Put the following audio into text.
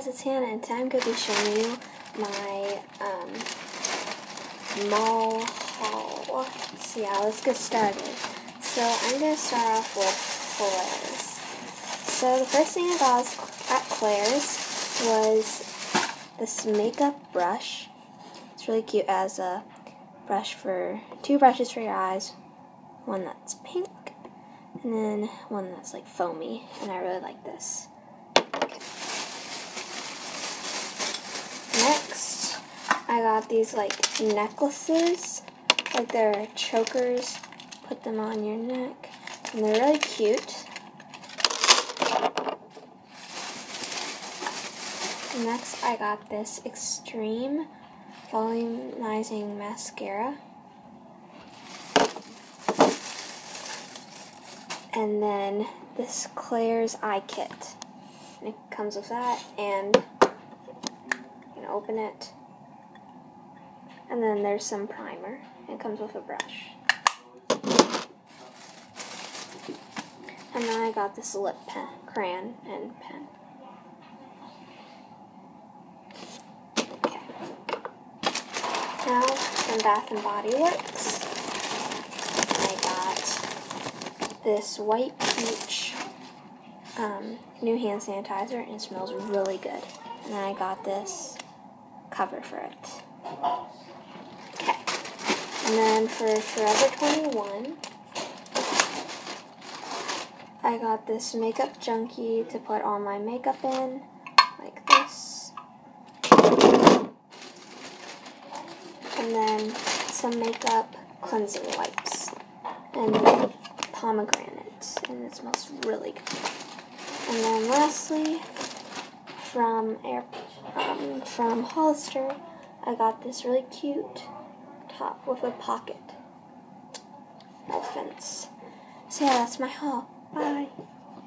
guys, it's Hannah, and today I'm going to be showing you my um, mall haul. So yeah, let's get started. So I'm going to start off with Claire's. So the first thing I got at Claire's was this makeup brush. It's really cute as a brush for, two brushes for your eyes. One that's pink, and then one that's like foamy, and I really like this. Next, I got these like necklaces, like they're chokers. Put them on your neck, and they're really cute. Next, I got this Extreme Volumizing Mascara. And then this Claire's Eye Kit. And it comes with that, and you can open it. And then there's some primer. It comes with a brush. And then I got this lip pen, crayon and pen. Okay. Now from Bath and Body Works, I got this white peach um, new hand sanitizer, and it smells really good. And then I got this cover for it. And then for Forever 21, I got this makeup junkie to put all my makeup in, like this. And then some makeup cleansing wipes. And pomegranate. And it smells really good. And then lastly, from Air, um, from Hollister, I got this really cute top with a pocket. No offense. So yeah, that's my haul. Bye.